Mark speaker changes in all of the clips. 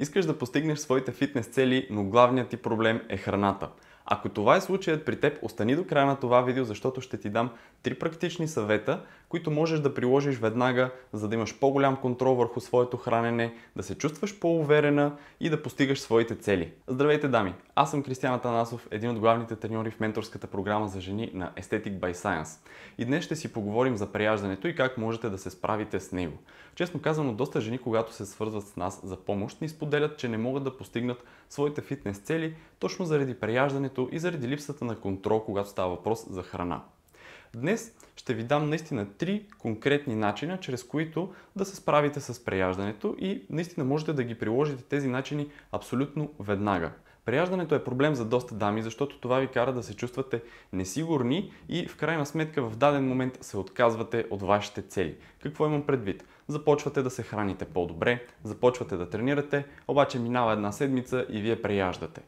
Speaker 1: Искаш да постигнеш своите фитнес цели, но главният ти проблем е храната. Ако това е случаят при теб, остани до края на това видео, защото ще ти дам три практични съвета, които можеш да приложиш веднага, за да имаш по-голям контрол върху своето хранене, да се чувстваш по-уверена и да постигаш своите цели. Здравейте, дами! Аз съм Кристиан Танасов, един от главните треньори в менторската програма за жени на Aesthetic by Science. И днес ще си поговорим за преяждането и как можете да се справите с него. Честно казано, доста жени, когато се свързват с нас за помощ, ни споделят, че не могат да постигнат своите фитнес цели точно заради преяждането и заради липсата на контрол, когато става въпрос за храна. Днес ще ви дам наистина три конкретни начина, чрез които да се справите с преяждането и наистина можете да ги приложите тези начини абсолютно веднага. Преяждането е проблем за доста дами, защото това ви кара да се чувствате несигурни и в крайна сметка в даден момент се отказвате от вашите цели. Какво имам предвид? Започвате да се храните по-добре, започвате да тренирате, обаче минава една седмица и вие преяждате.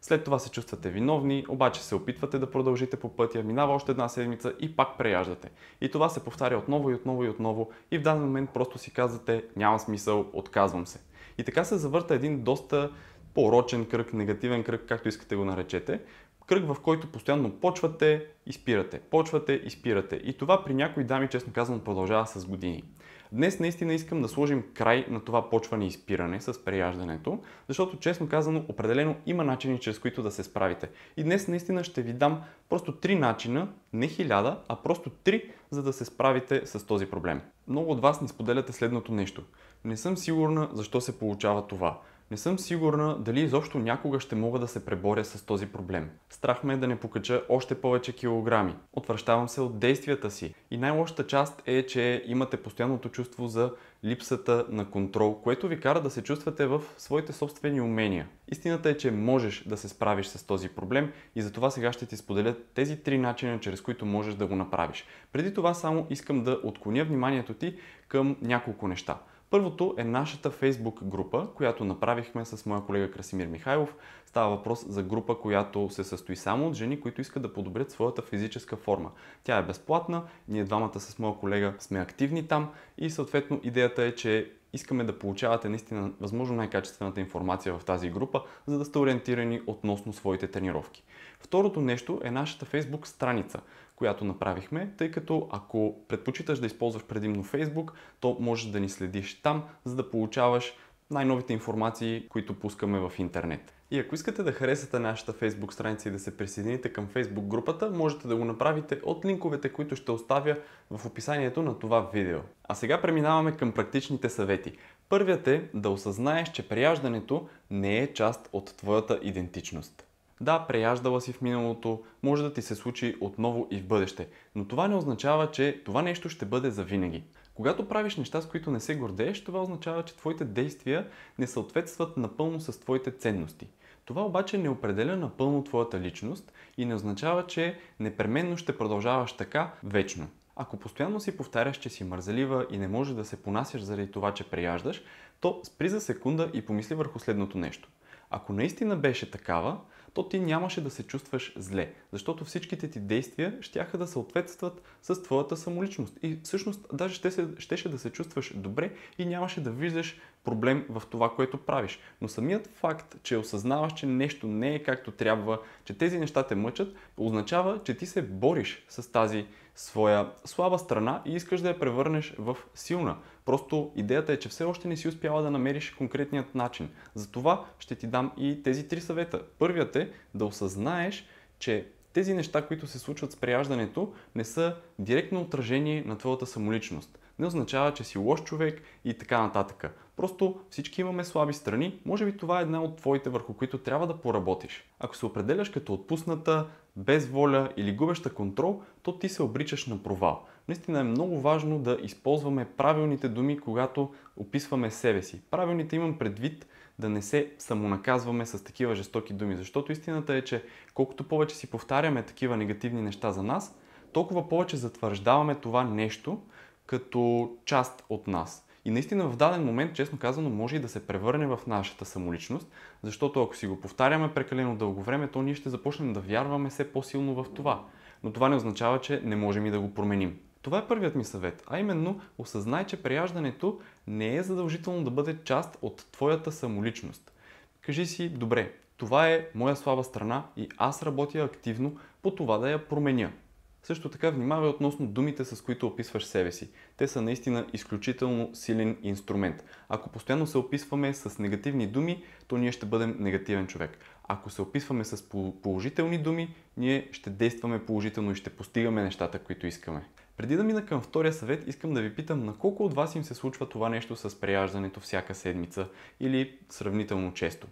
Speaker 1: След това се чувствате виновни, обаче се опитвате да продължите по пътя, минава още една седмица и пак преяждате. И това се повтаря отново и отново и отново и в даден момент просто си казвате няма смисъл, отказвам се. И така се завърта един доста порочен кръг, негативен кръг, както искате го наречете, кръг, в който постоянно почвате и спирате, почвате и спирате. И това при някои дами, честно казвам, продължава с години. Днес наистина искам да сложим край на това почване и спиране с преяждането, защото честно казано определено има начини, чрез които да се справите. И днес наистина ще ви дам просто три начина, не хиляда, а просто три, за да се справите с този проблем. Много от вас ни споделяте следното нещо. Не съм сигурна защо се получава това. Не съм сигурна дали изобщо някога ще мога да се преборя с този проблем. Страх ме е да не покача още повече килограми. Отвръщавам се от действията си. И най-лошата част е, че имате постоянното чувство за липсата на контрол, което ви кара да се чувствате в своите собствени умения. Истината е, че можеш да се справиш с този проблем и затова сега ще ти споделя тези три начина, чрез които можеш да го направиш. Преди това само искам да отклоня вниманието ти към няколко неща. Първото е нашата Facebook група, която направихме с моя колега Красимир Михайлов. Става въпрос за група, която се състои само от жени, които искат да подобрят своята физическа форма. Тя е безплатна, ние двамата с моя колега сме активни там и съответно идеята е, че искаме да получавате наистина възможно най-качествената информация в тази група, за да сте ориентирани относно своите тренировки. Второто нещо е нашата Facebook страница, която направихме, тъй като ако предпочиташ да използваш предимно Facebook, то можеш да ни следиш там, за да получаваш най-новите информации, които пускаме в интернет. И ако искате да харесате нашата Facebook страница и да се присъедините към Facebook групата, можете да го направите от линковете, които ще оставя в описанието на това видео. А сега преминаваме към практичните съвети. Първият е да осъзнаеш, че преяждането не е част от твоята идентичност. Да, преяждала си в миналото, може да ти се случи отново и в бъдеще, но това не означава, че това нещо ще бъде за винаги. Когато правиш неща, с които не се гордееш, това означава, че твоите действия не съответстват напълно с твоите ценности. Това обаче не определя напълно твоята личност и не означава, че непременно ще продължаваш така вечно. Ако постоянно си повтаряш, че си мързелива и не можеш да се понасяш заради това, че преяждаш, то спри за секунда и помисли върху следното нещо. Ако наистина беше такава, то ти нямаше да се чувстваш зле, защото всичките ти действия щяха да съответстват с твоята самоличност. И всъщност даже ще щеше да се чувстваш добре и нямаше да виждаш проблем в това, което правиш. Но самият факт, че осъзнаваш, че нещо не е както трябва, че тези неща те мъчат, означава, че ти се бориш с тази своя слаба страна и искаш да я превърнеш в силна. Просто идеята е, че все още не си успяла да намериш конкретният начин. Затова ще ти дам и тези три съвета. Първият е да осъзнаеш, че тези неща, които се случват с преяждането, не са директно отражение на твоята самоличност. Не означава, че си лош човек и така нататък. Просто всички имаме слаби страни, може би това е една от твоите върху които трябва да поработиш. Ако се определяш като отпусната, без воля или губеща контрол, то ти се обричаш на провал. Наистина е много важно да използваме правилните думи, когато описваме себе си. Правилните имам предвид да не се самонаказваме с такива жестоки думи, защото истината е, че колкото повече си повтаряме такива негативни неща за нас, толкова повече затвърждаваме това нещо като част от нас. И наистина в даден момент, честно казано, може и да се превърне в нашата самоличност, защото ако си го повтаряме прекалено дълго време, то ние ще започнем да вярваме все по-силно в това. Но това не означава, че не можем и да го променим. Това е първият ми съвет, а именно осъзнай, че преяждането не е задължително да бъде част от твоята самоличност. Кажи си, добре, това е моя слаба страна и аз работя активно по това да я променя. Също така внимавай относно думите, с които описваш себе си. Те са наистина изключително силен инструмент. Ако постоянно се описваме с негативни думи, то ние ще бъдем негативен човек. Ако се описваме с положителни думи, ние ще действаме положително и ще постигаме нещата, които искаме. Преди да мина към втория съвет, искам да ви питам на колко от вас им се случва това нещо с преяждането всяка седмица или сравнително често.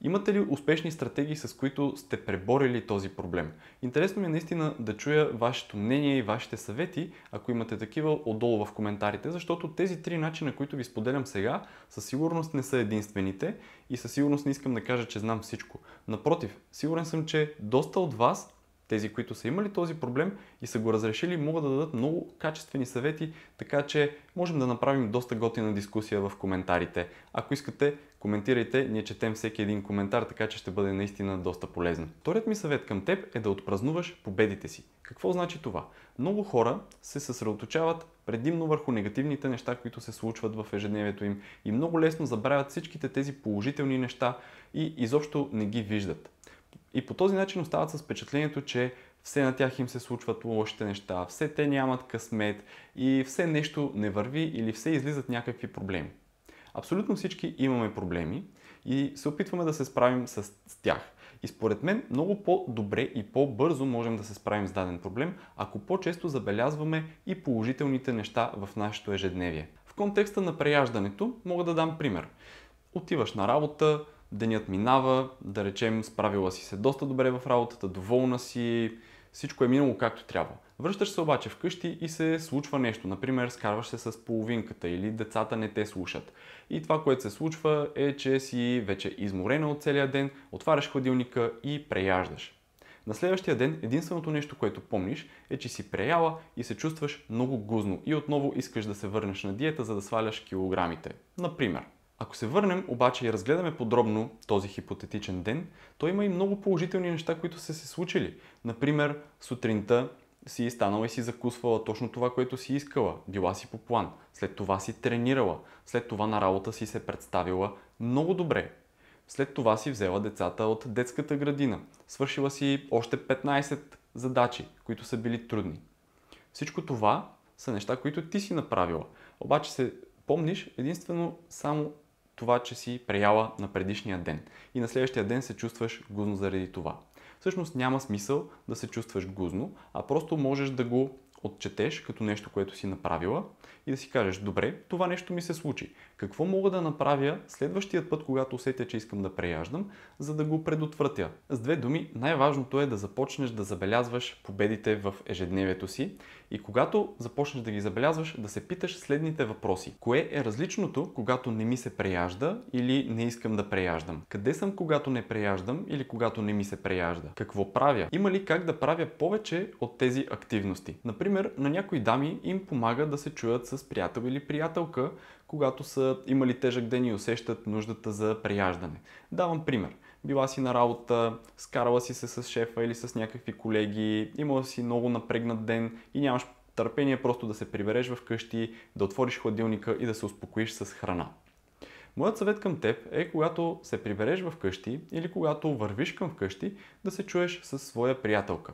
Speaker 1: Имате ли успешни стратегии, с които сте преборили този проблем? Интересно ми е наистина да чуя вашето мнение и вашите съвети, ако имате такива, отдолу в коментарите, защото тези три начина, които ви споделям сега, със сигурност не са единствените и със сигурност не искам да кажа, че знам всичко. Напротив, сигурен съм, че доста от вас тези, които са имали този проблем и са го разрешили, могат да дадат много качествени съвети, така че можем да направим доста готина дискусия в коментарите. Ако искате, коментирайте, ние четем всеки един коментар, така че ще бъде наистина доста полезно. Вторият ми съвет към теб е да отпразнуваш победите си. Какво значи това? Много хора се съсредоточават предимно върху негативните неща, които се случват в ежедневието им и много лесно забравят всичките тези положителни неща и изобщо не ги виждат. И по този начин остават с впечатлението, че все на тях им се случват лошите неща, все те нямат късмет и все нещо не върви или все излизат някакви проблеми. Абсолютно всички имаме проблеми и се опитваме да се справим с тях. И според мен много по-добре и по-бързо можем да се справим с даден проблем, ако по-често забелязваме и положителните неща в нашето ежедневие. В контекста на преяждането мога да дам пример. Отиваш на работа, денят минава, да речем, справила си се доста добре в работата, доволна си, всичко е минало както трябва. Връщаш се обаче вкъщи и се случва нещо. Например, скарваш се с половинката или децата не те слушат. И това, което се случва е, че си вече изморена от целия ден, отваряш хладилника и преяждаш. На следващия ден единственото нещо, което помниш е, че си преяла и се чувстваш много гузно и отново искаш да се върнеш на диета, за да сваляш килограмите. Например. Ако се върнем обаче и разгледаме подробно този хипотетичен ден, то има и много положителни неща, които са се случили. Например, сутринта си станала и си закусвала точно това, което си искала. Била си по план. След това си тренирала. След това на работа си се представила много добре. След това си взела децата от детската градина. Свършила си още 15 задачи, които са били трудни. Всичко това са неща, които ти си направила. Обаче се помниш единствено само това, че си преяла на предишния ден и на следващия ден се чувстваш гузно заради това. Всъщност няма смисъл да се чувстваш гузно, а просто можеш да го отчетеш като нещо, което си направила и да си кажеш, добре, това нещо ми се случи. Какво мога да направя следващия път, когато усетя, че искам да преяждам, за да го предотвратя? С две думи, най-важното е да започнеш да забелязваш победите в ежедневието си и когато започнеш да ги забелязваш, да се питаш следните въпроси. Кое е различното, когато не ми се преяжда или не искам да преяждам? Къде съм, когато не преяждам или когато не ми се преяжда? Какво правя? Има ли как да правя повече от тези активности? Например, на някои дами им помага да се чуят с приятел или приятелка, когато са имали тежък ден и усещат нуждата за преяждане. Давам пример. Била си на работа, скарала си се с шефа или с някакви колеги, имала си много напрегнат ден и нямаш търпение просто да се прибереш вкъщи, да отвориш хладилника и да се успокоиш с храна. Моят съвет към теб е, когато се прибереш в къщи или когато вървиш към вкъщи, да се чуеш със своя приятелка.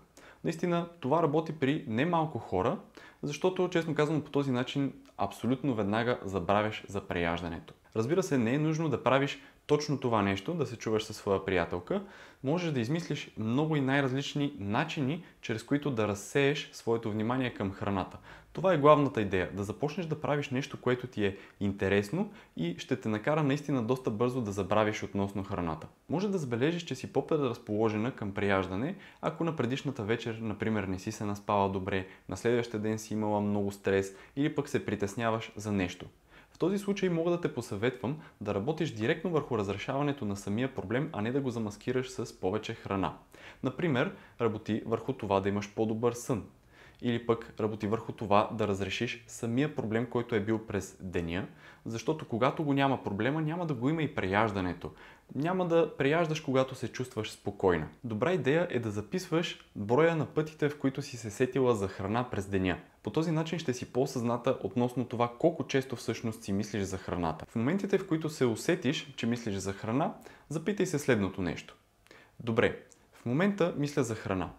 Speaker 1: Наистина това работи при немалко хора, защото, честно казвам, по този начин абсолютно веднага забравяш за преяждането. Разбира се, не е нужно да правиш точно това нещо, да се чуваш със своя приятелка, можеш да измислиш много и най-различни начини, чрез които да разсееш своето внимание към храната. Това е главната идея, да започнеш да правиш нещо, което ти е интересно и ще те накара наистина доста бързо да забравиш относно храната. Може да забележиш, че си по-предразположена към прияждане, ако на предишната вечер, например, не си се наспала добре, на следващия ден си имала много стрес или пък се притесняваш за нещо. В този случай мога да те посъветвам да работиш директно върху разрешаването на самия проблем, а не да го замаскираш с повече храна. Например, работи върху това да имаш по-добър сън. Или пък работи върху това да разрешиш самия проблем, който е бил през деня, защото когато го няма проблема, няма да го има и преяждането. Няма да преяждаш, когато се чувстваш спокойна. Добра идея е да записваш броя на пътите, в които си се сетила за храна през деня. По този начин ще си по-съзната относно това колко често всъщност си мислиш за храната. В моментите, в които се усетиш, че мислиш за храна, запитай се следното нещо. Добре, в момента мисля за храна.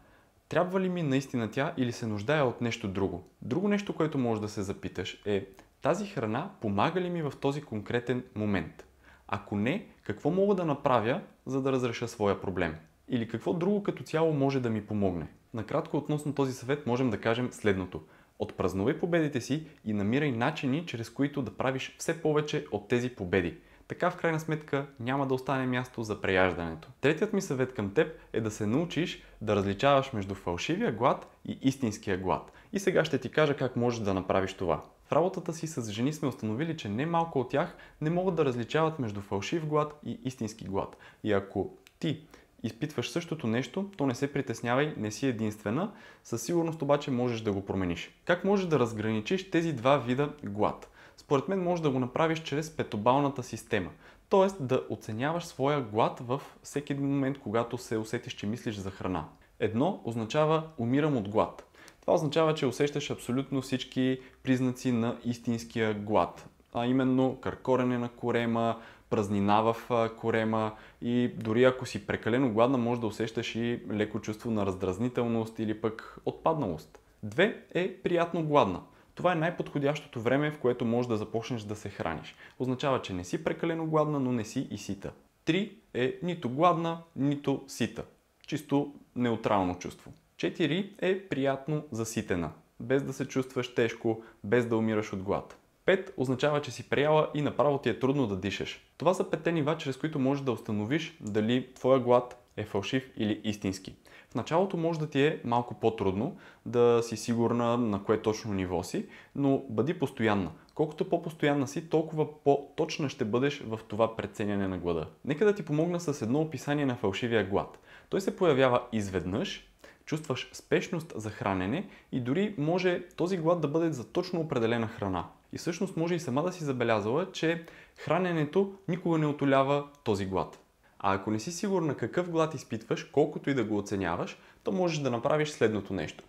Speaker 1: Трябва ли ми наистина тя или се нуждая от нещо друго? Друго нещо, което можеш да се запиташ е тази храна помага ли ми в този конкретен момент? Ако не, какво мога да направя, за да разреша своя проблем? Или какво друго като цяло може да ми помогне? Накратко относно този съвет можем да кажем следното. Отпразнувай победите си и намирай начини, чрез които да правиш все повече от тези победи. Така в крайна сметка няма да остане място за преяждането. Третият ми съвет към теб е да се научиш да различаваш между фалшивия глад и истинския глад. И сега ще ти кажа как можеш да направиш това. В работата си с жени сме установили, че не малко от тях не могат да различават между фалшив глад и истински глад. И ако ти изпитваш същото нещо, то не се притеснявай, не си единствена, със сигурност обаче можеш да го промениш. Как можеш да разграничиш тези два вида глад? Според мен можеш да го направиш чрез петобалната система. Тоест да оценяваш своя глад в всеки един момент, когато се усетиш, че мислиш за храна. Едно означава умирам от глад. Това означава, че усещаш абсолютно всички признаци на истинския глад. А именно къркорене на корема, празнина в корема и дори ако си прекалено гладна, може да усещаш и леко чувство на раздразнителност или пък отпадналост. Две е приятно гладна. Това е най-подходящото време, в което можеш да започнеш да се храниш. Означава, че не си прекалено гладна, но не си и сита. Три е нито гладна, нито сита. Чисто неутрално чувство. 4 е приятно заситена, без да се чувстваш тежко, без да умираш от глад. 5 означава, че си прияла и направо ти е трудно да дишаш. Това са петте нива, чрез които можеш да установиш дали твоя глад е фалшив или истински. В началото може да ти е малко по-трудно да си сигурна на кое точно ниво си, но бъди постоянна. Колкото по-постоянна си, толкова по-точна ще бъдеш в това преценяне на глада. Нека да ти помогна с едно описание на фалшивия глад. Той се появява изведнъж чувстваш спешност за хранене и дори може този глад да бъде за точно определена храна. И всъщност може и сама да си забелязала, че храненето никога не отолява този глад. А ако не си сигурна какъв глад изпитваш, колкото и да го оценяваш, то можеш да направиш следното нещо.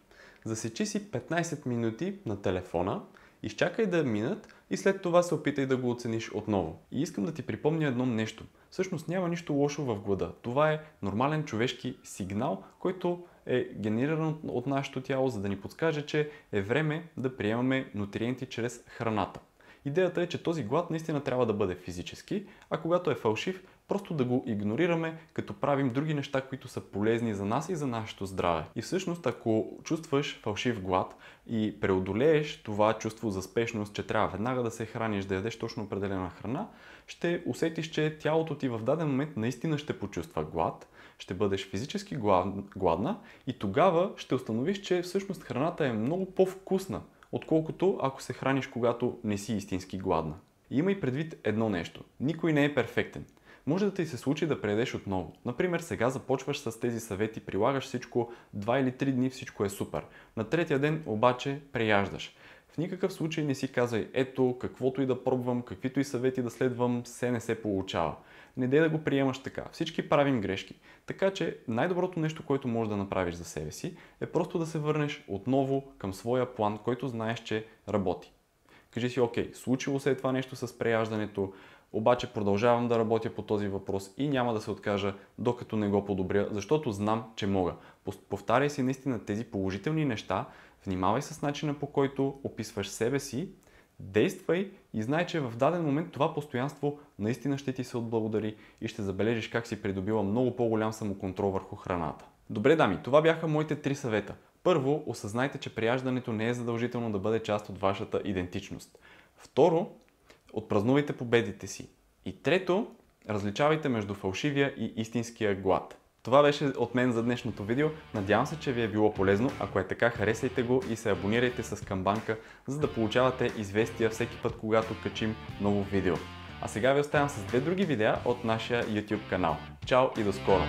Speaker 1: Засечи си 15 минути на телефона, изчакай да минат и след това се опитай да го оцениш отново. И искам да ти припомня едно нещо. Всъщност няма нищо лошо в глада. Това е нормален човешки сигнал, който е генериран от нашето тяло, за да ни подскаже, че е време да приемаме нутриенти чрез храната. Идеята е, че този глад наистина трябва да бъде физически, а когато е фалшив, просто да го игнорираме, като правим други неща, които са полезни за нас и за нашето здраве. И всъщност, ако чувстваш фалшив глад и преодолееш това чувство за спешност, че трябва веднага да се храниш, да ядеш точно определена храна, ще усетиш, че тялото ти в даден момент наистина ще почувства глад, ще бъдеш физически гладна и тогава ще установиш, че всъщност храната е много по-вкусна, отколкото ако се храниш, когато не си истински гладна. И има и предвид едно нещо. Никой не е перфектен. Може да ти се случи да предеш отново. Например, сега започваш с тези съвети, прилагаш всичко, 2 или 3 дни всичко е супер. На третия ден обаче преяждаш. В никакъв случай не си казвай, ето, каквото и да пробвам, каквито и съвети да следвам, се не се получава. Не дей да го приемаш така. Всички правим грешки. Така че най-доброто нещо, което можеш да направиш за себе си, е просто да се върнеш отново към своя план, който знаеш, че работи. Кажи си, окей, случило се е това нещо с преяждането, обаче продължавам да работя по този въпрос и няма да се откажа, докато не го подобря, защото знам, че мога. Повтаряй си наистина тези положителни неща, внимавай с начина по който описваш себе си, действай и знай, че в даден момент това постоянство наистина ще ти се отблагодари и ще забележиш как си придобила много по-голям самоконтрол върху храната. Добре, дами, това бяха моите три съвета. Първо, осъзнайте, че прияждането не е задължително да бъде част от вашата идентичност. Второ, отпразнувайте победите си. И трето, различавайте между фалшивия и истинския глад. Това беше от мен за днешното видео. Надявам се, че ви е било полезно. Ако е така, харесайте го и се абонирайте с камбанка, за да получавате известия всеки път, когато качим ново видео. А сега ви оставям с две други видеа от нашия YouTube канал. Чао и до скоро!